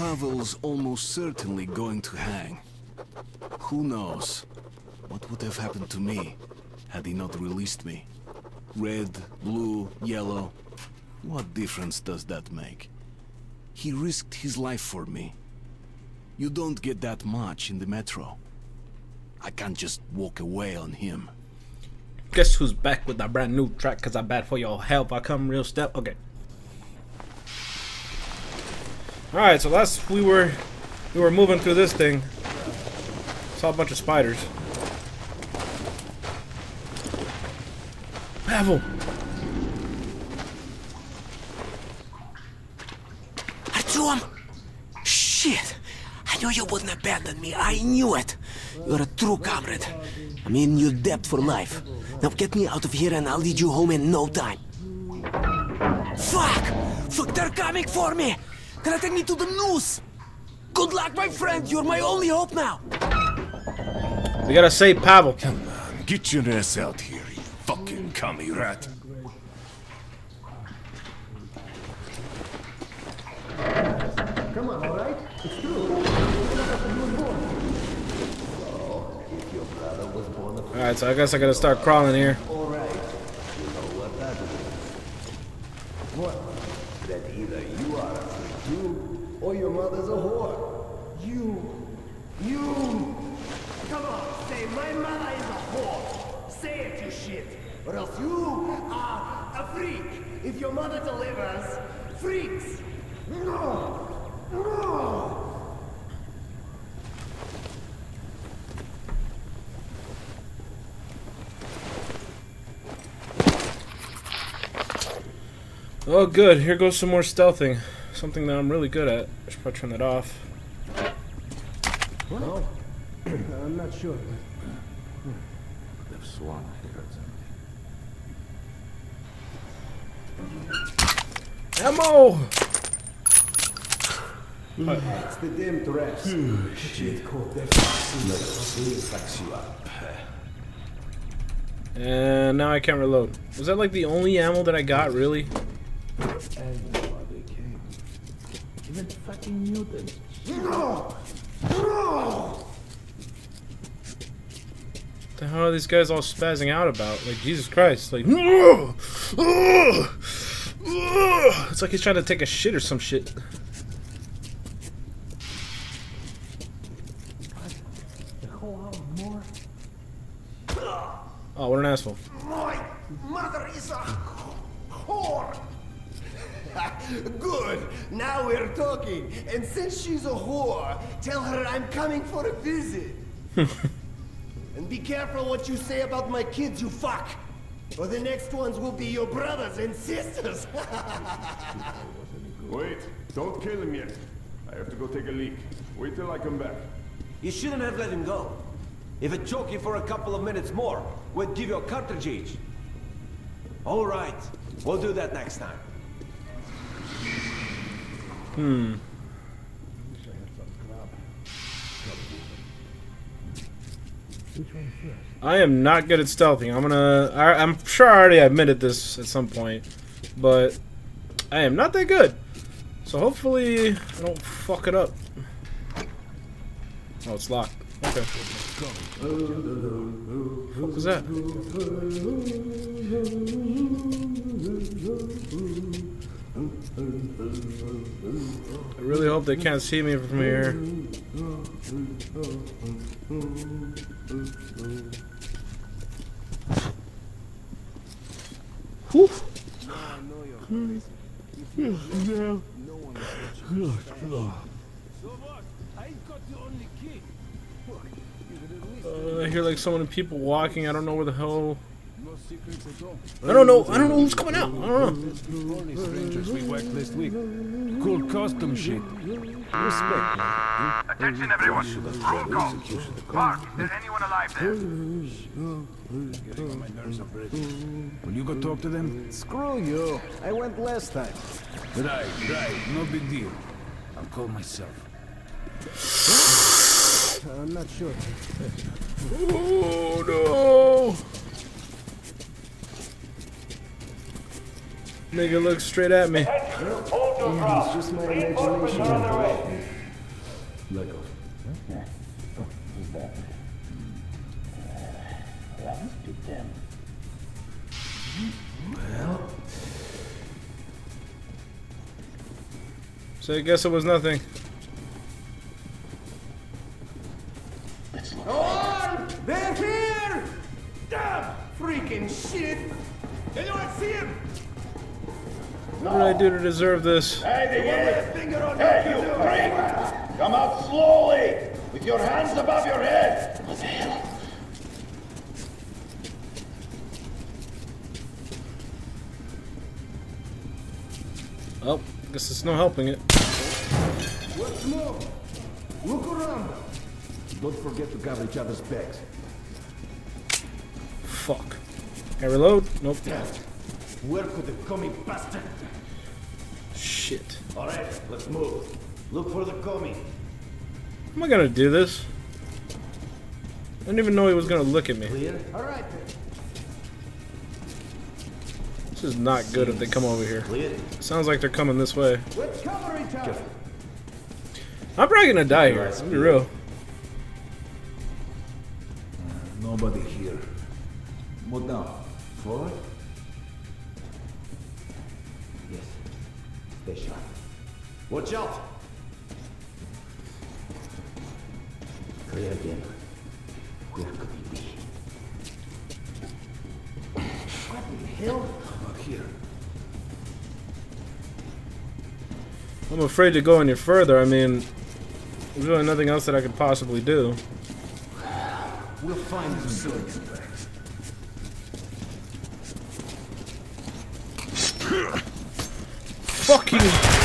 Pavel's almost certainly going to hang. Who knows what would have happened to me had he not released me? Red, blue, yellow. What difference does that make? He risked his life for me. You don't get that much in the metro. I can't just walk away on him. Guess who's back with a brand new track? Cause I bad for your help. I come real step. Okay. All right. So last we were, we were moving through this thing. Saw a bunch of spiders. Pavel. Artyom! Shit! I knew you wouldn't abandon me. I knew it. You're a true comrade. I'm in your debt for life. Now get me out of here and I'll lead you home in no time. Fuck! Fuck, they're coming for me! Gonna take me to the noose! Good luck, my friend. You're my only hope now. We gotta save Pavel. Come on, get your ass out here, you fucking commie rat. Come on, all right? It's true. All right. So I guess I gotta start crawling here. All right. You know what that is. What? That either you are a freak too, or your mother's a whore. You. You. Come on, say my mother is a whore. Say it, you shit. Or else you are a freak. If your mother delivers, freaks. No. No. Oh, good. Here goes some more stealthing. Something that I'm really good at. I should probably turn that off. No. Oh. I'm not sure. They've swung Ammo! It's the damn dress. Shit, coat that fucks you up. And now I can't reload. Was that like the only ammo that I got, really? Even fucking mutants. No! No! the hell are these guys all spazzing out about? Like, Jesus Christ. Like, it's like he's trying to take a shit or some shit. Oh, what an asshole. My mother is a whore! Good! Now we're talking. And since she's a whore, tell her I'm coming for a visit. and be careful what you say about my kids, you fuck! Or the next ones will be your brothers and sisters. Wait, don't kill him yet. I have to go take a leak. Wait till I come back. You shouldn't have let him go. If it choke you for a couple of minutes more, we'd give you a cartridge each. All right, we'll do that next time. Hmm. I am not good at stealthing. I'm gonna. I, I'm sure I already admitted this at some point, but I am not that good. So hopefully I don't fuck it up. Oh, it's locked. Okay. What was that? I really hope they can't see me from here. Whew. Uh, I hear like so many people walking. I don't know where the hell. I don't know. I don't know who's coming out. I don't know. Strangers we whacked last week. Cool custom shit. Respect. Attention everyone. Roll call. Mark, is there anyone alive there? Getting on my nerves already. Will you go talk to them? Screw you. I went last time. Right, right. No big deal. I'll call myself. I'm not sure. Oh no! Nigga looks straight at me. It's just my imagination. Let go. So I guess it was nothing. To deserve this? Hey, you freak! Come out slowly, with your hands above your head. What the hell? Oh, guess it's no helping it. Let's move! Look around! Don't forget to cover each other's backs. Fuck. Can I reload? Nope. Where could the commie bastard? Shit. Alright, let's move. Look for the commie. How am I gonna do this? I didn't even know he was gonna look at me. Clear? Alright, This is not good if they come over here. clear. Sounds like they're coming this way. Let's cover each other. I'm probably gonna die here. Let's be real. Uh, nobody here. What now? Forward? Watch out! Clear again. Where could he be? What the hell? Not here. I'm afraid to go any further. I mean, there's really nothing else that I could possibly do. We'll find him soon. Fucking.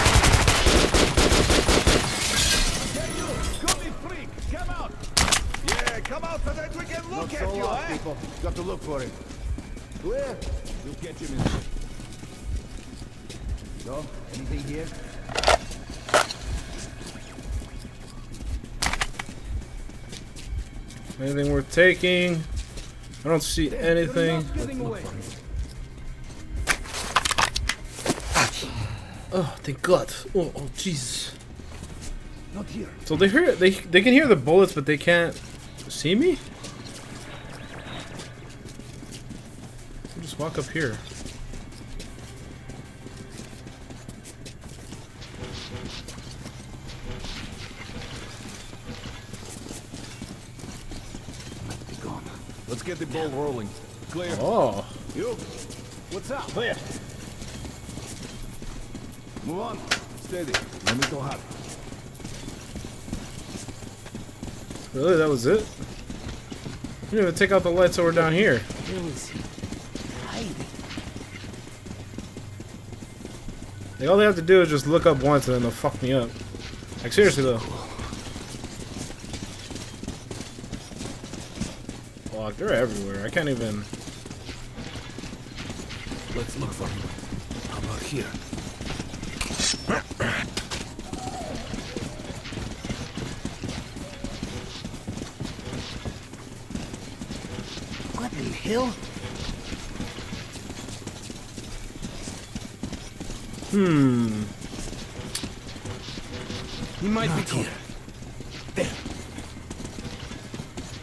People. Got to look for him. Where? We'll catch him in So, anything here? Anything worth taking? I don't see anything. Ah, oh, thank God. Oh, oh, Jesus. Not here. So they hear they they can hear the bullets, but they can't see me. Walk up here. Be gone. Let's get the ball rolling. Clear. Oh, You? What's up? Clear. Move on. Steady. Let me go hot. really? That was it? You didn't even take out the lights over down here. Where is All they have to do is just look up once and then they'll fuck me up. Like seriously though. Fuck, they're everywhere. I can't even. Let's look for him. How about here? What? Hmm. He might be here. Is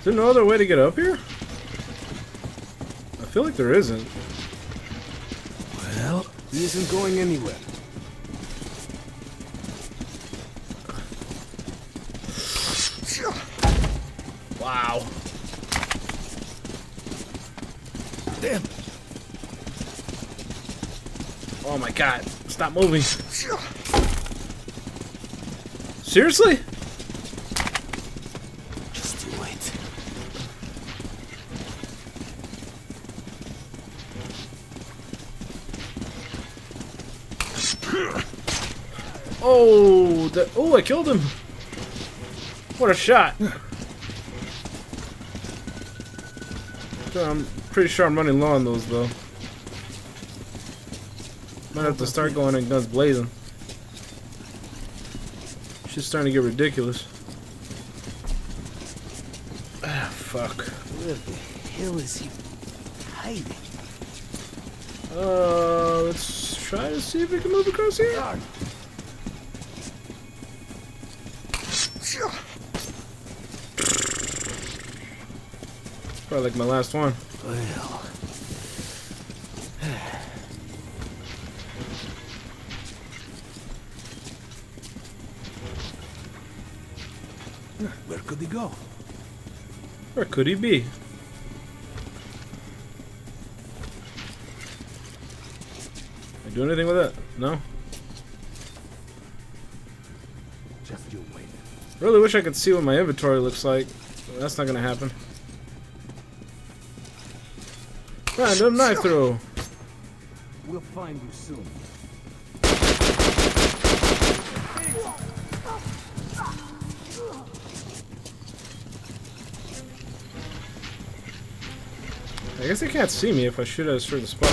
there no other way to get up here? I feel like there isn't. Well, he isn't going anywhere. Wow. Damn. Oh my god. Stop moving. Seriously? Just you wait. Oh, the, oh, I killed him. What a shot. I'm pretty sure I'm running low on those, though. Might have to start going in guns blazing. Shit's starting to get ridiculous. Ah, fuck. Where the hell is he hiding? Uh, let's try to see if we can move across here. Probably like my last one. Well, Where could he go? Where could he be? I do anything with it? No? Just you wait. Really wish I could see what my inventory looks like. That's not gonna happen. Random knife throw. We'll find you soon. Guess they can't see me if I shoot at a certain spot.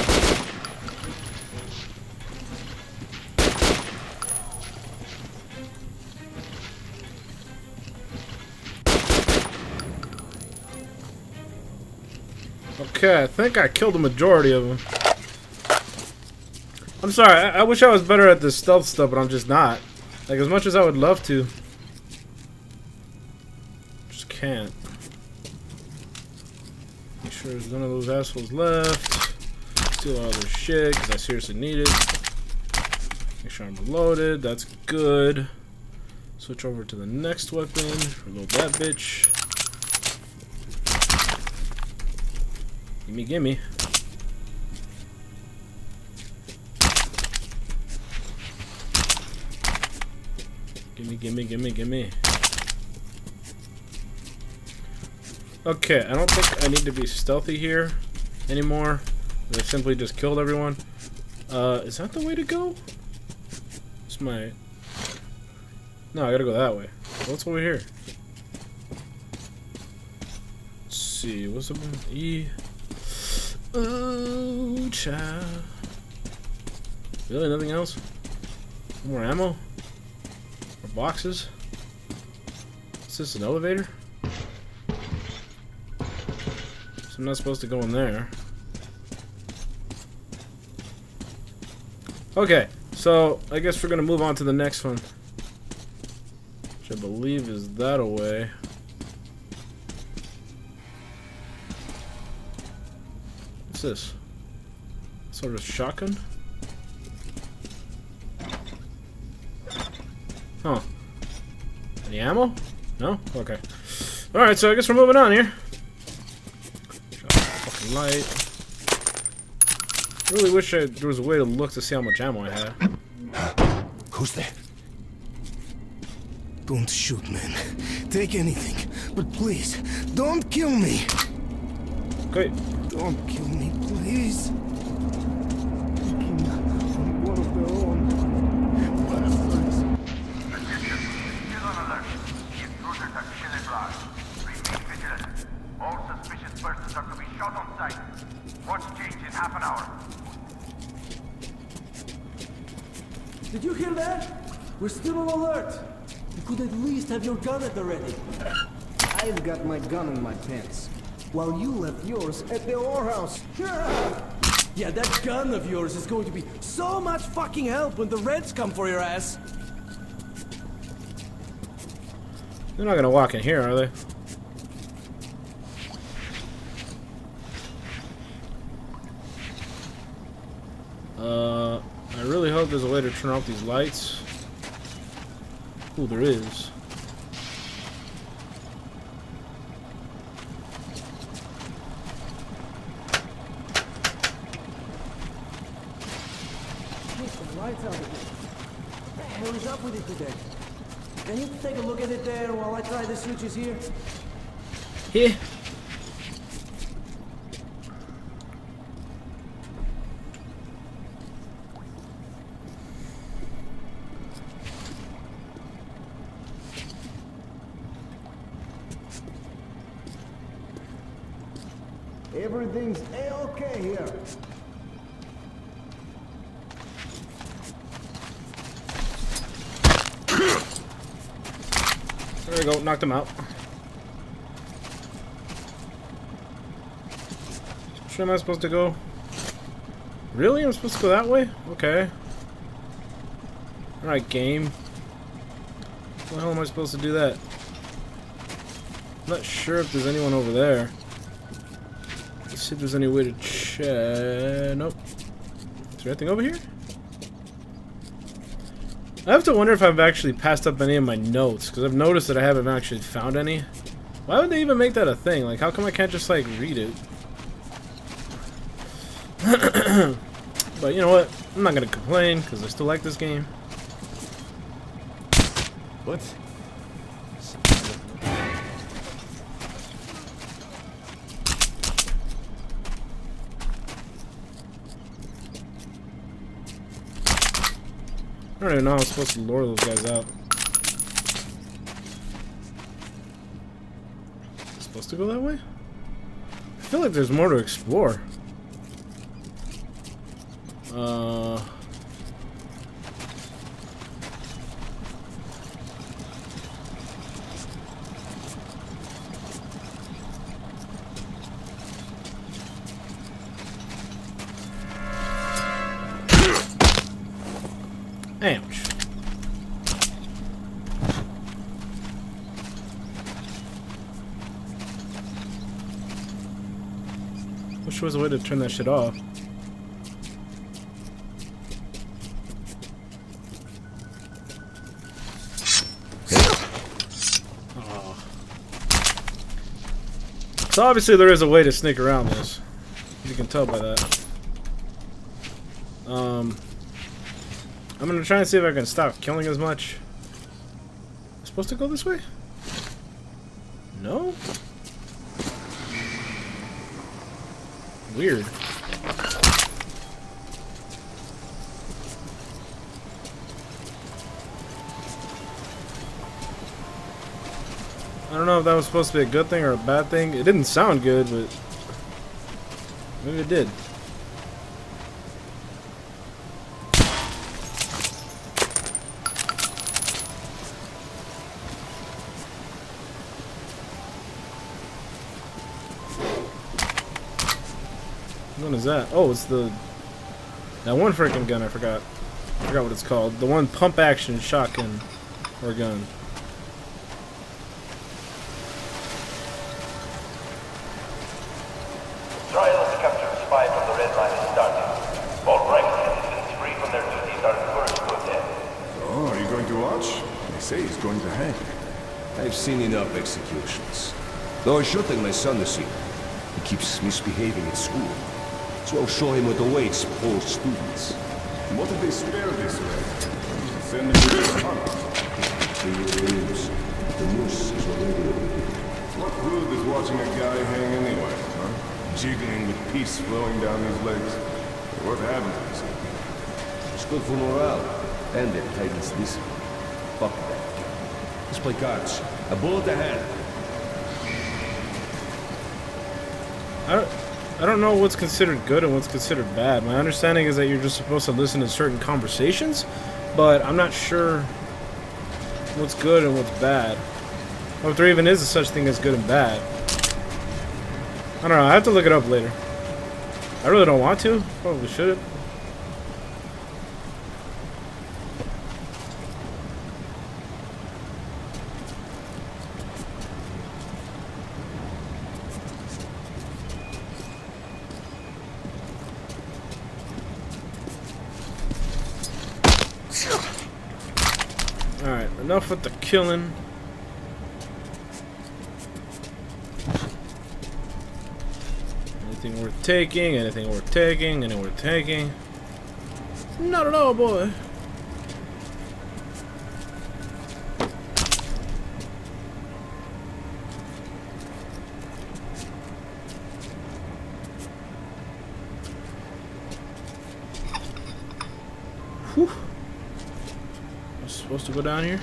Okay, I think I killed the majority of them. I'm sorry, I, I wish I was better at this stealth stuff, but I'm just not. Like, as much as I would love to. Just can't. Sure there's none of those assholes left. Steal all their shit, because I seriously need it. Make sure I'm reloaded. That's good. Switch over to the next weapon. Reload that bitch. Gimme, gimme. Gimme, gimme, gimme, gimme. Okay, I don't think I need to be stealthy here anymore. I simply just killed everyone. Uh, is that the way to go? It's my... No, I gotta go that way. What's over here? Let's see, what's up? E... Oh, child. Really, nothing else? More ammo? More boxes? Is this an elevator? I'm not supposed to go in there. Okay, so I guess we're gonna move on to the next one. Which I believe is that away. What's this? Sort of shotgun? Huh. Any ammo? No? Okay. Alright, so I guess we're moving on here. Light. Really wish I, there was a way to look to see how much ammo I had. Who's there? Don't shoot, man. Take anything. But please, don't kill me. Okay. Don't kill me, please. Picking on one of their own. Bastards. Still on alert. Keep cruisers at Kiligrad. Remain vigilant. All suspicious persons are to be shot on sight. Watch change in half an hour. Did you hear that? We're still on alert. You could at least have your gun at the ready. I've got my gun in my pants. While you left yours at the whorehouse. Yeah, that gun of yours is going to be so much fucking help when the Reds come for your ass. They're not gonna walk in here, are they? Uh, I really hope there's a way to turn off these lights. Ooh, there is. Lights out of it. What the hell is up with it today? Can you take a look at it there while I try the switches here? Here. Everything's a-okay here. There we go, knocked him out. Which am I supposed to go? Really? I'm supposed to go that way? Okay. Alright, game. How the hell am I supposed to do that? I'm not sure if there's anyone over there. See if there's any way to check. Nope. Is there anything over here? I have to wonder if I've actually passed up any of my notes, because I've noticed that I haven't actually found any. Why would they even make that a thing? Like, how come I can't just, like, read it? but you know what? I'm not gonna complain, because I still like this game. What? I don't even know how I'm supposed to lure those guys out. Supposed to go that way? I feel like there's more to explore. Uh... Wish there was a way to turn that shit off. Aw. So obviously there is a way to sneak around this. You can tell by that. Um, I'm gonna try and see if I can stop killing as much. Supposed to go this way? No? Weird. I don't know if that was supposed to be a good thing or a bad thing. It didn't sound good, but maybe it did. One is that? Oh, it's the that one freaking gun. I forgot. I forgot what it's called. The one pump action shotgun or gun. Trial to capture a spy from the Red Line is starting. All private citizens free from their duties are encouraged to attend. Oh, are you going to watch? They say he's going to hang. I've seen enough executions. Though I'm shooting my son this year. He keeps misbehaving at school. So show him what awaits poor students. What if they spare this way? Send him to the hunt. What it is. The moose is already. What good is watching a guy hang anyway, huh? Jiggling with peace flowing down his legs. What happened to this? It's good for morale. And it tightens this. Fuck that. Let's play cards. A bullet ahead. Don't, I don't know what's considered good and what's considered bad. My understanding is that you're just supposed to listen to certain conversations, but I'm not sure what's good and what's bad. Or if there even is a such thing as good and bad. I don't know. I have to look it up later. I really don't want to. Probably should. Enough with the killing. Anything worth taking, anything worth taking, anything worth taking. Not at all, boy. Whew. I was supposed to go down here?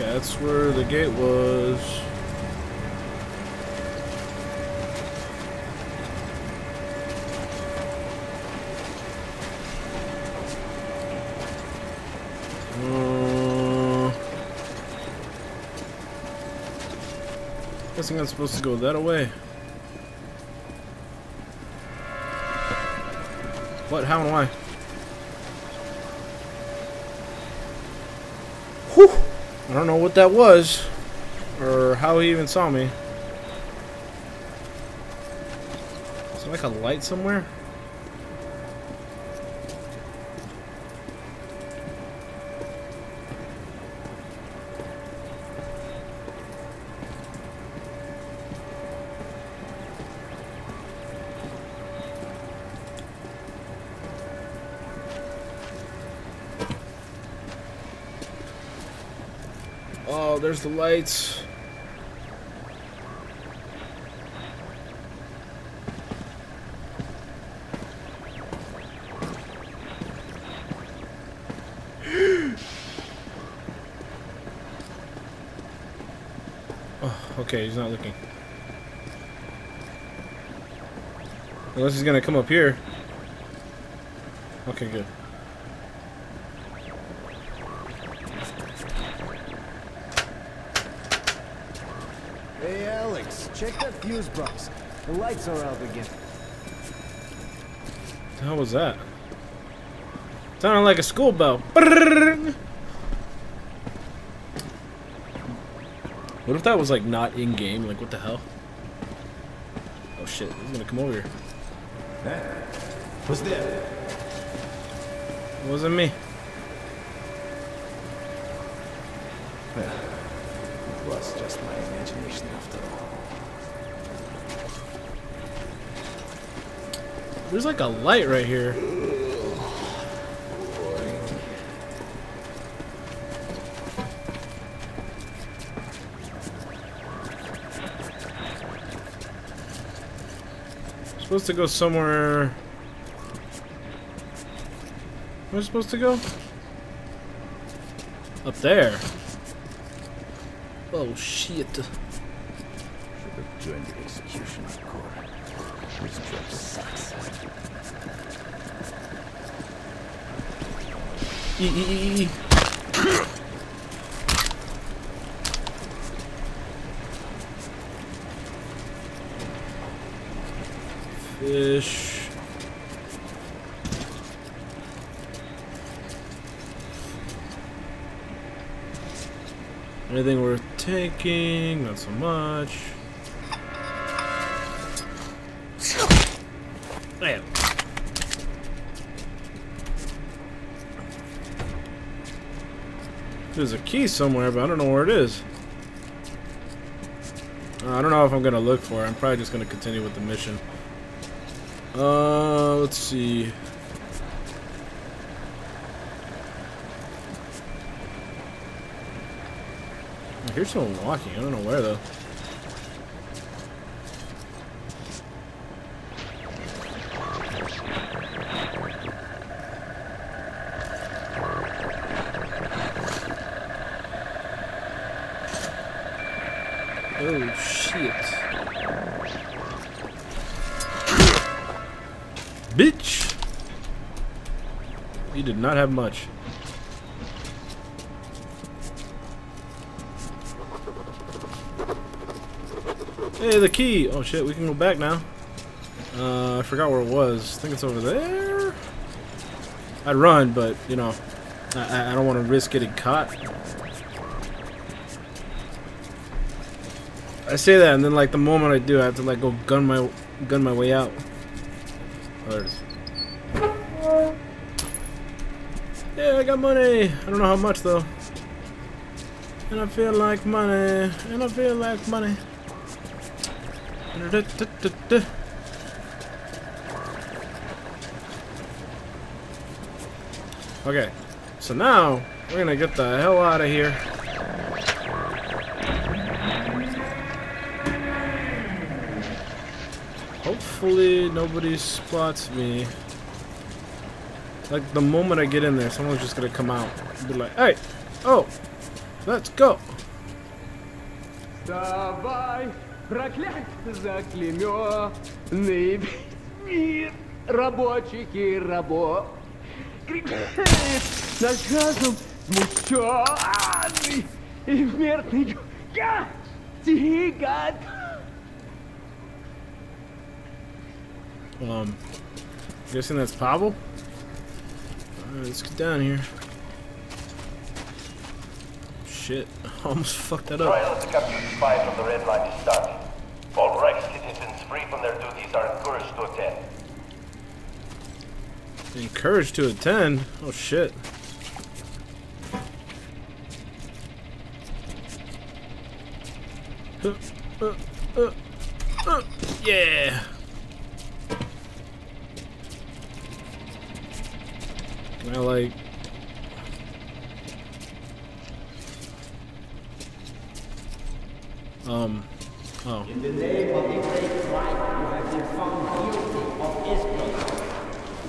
Okay, that's where the gate was. Uh, Guessing I'm supposed to go that way. What? How and why? Whew! I don't know what that was, or how he even saw me. Is there like a light somewhere? There's the lights. oh, okay, he's not looking. Unless he's gonna come up here. Okay, good. Fuse box. The lights are out again. the hell was that? Sounded like a school bell. Brrrr. What if that was like not in game? Like what the hell? Oh shit, he's gonna come over here. Who's there? It wasn't me. It was just my imagination after all. There's like a light right here. Supposed to go somewhere. Where am I supposed to go? Up there. Oh shit. Should have joined the executioner's corps. This job sucks. E e e. Fish. Anything worth taking? Not so much. There's a key somewhere, but I don't know where it is. Uh, I don't know if I'm gonna look for it. I'm probably just gonna continue with the mission. Uh, let's see. I hear someone walking. I don't know where though. Have much. Hey, the key! Oh shit, we can go back now. Uh, I forgot where it was. I think it's over there. I'd run, but, you know, I, I- don't want to risk getting caught. I say that, and then like the moment I do, I have to like go gun my gun my way out. Oh, there it is. Yeah, I got money. I don't know how much though. And I feel like money. And I feel like money. Okay, so now we're gonna get the hell out of here. Hopefully nobody spots me. Like, the moment I get in there, someone's just gonna come out be like, Hey! Oh! Let's go! Um, guessing that's Pavel? Alright, let's get down here. Shit, almost fucked that up. Trial to capture the spy from the Red Line is started. All Reich citizens free from their duties are encouraged to attend. Encouraged to attend. Oh shit. Uh, uh, uh, yeah. Can I like? Um. Oh. In the name of the great Christ, you have been found guilty of espionage.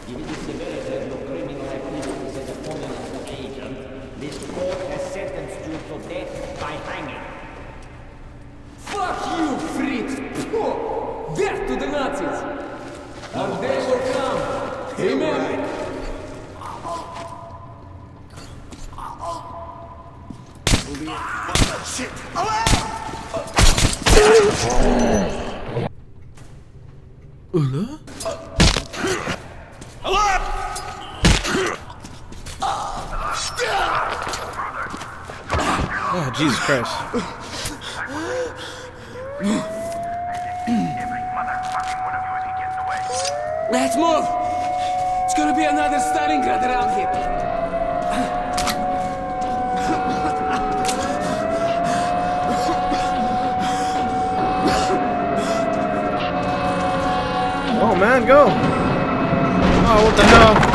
Given the severity of your criminal activities as a communist agent, this court has sentenced you to death by hanging. Fuck you, Fritz! Phew! Death to the Nazis! Our day will come! Amen! Shit! Ula? Oh, Jesus Christ. Let's move! It's gonna be another Stalingrad around here! Oh man, go! Oh, what the hell?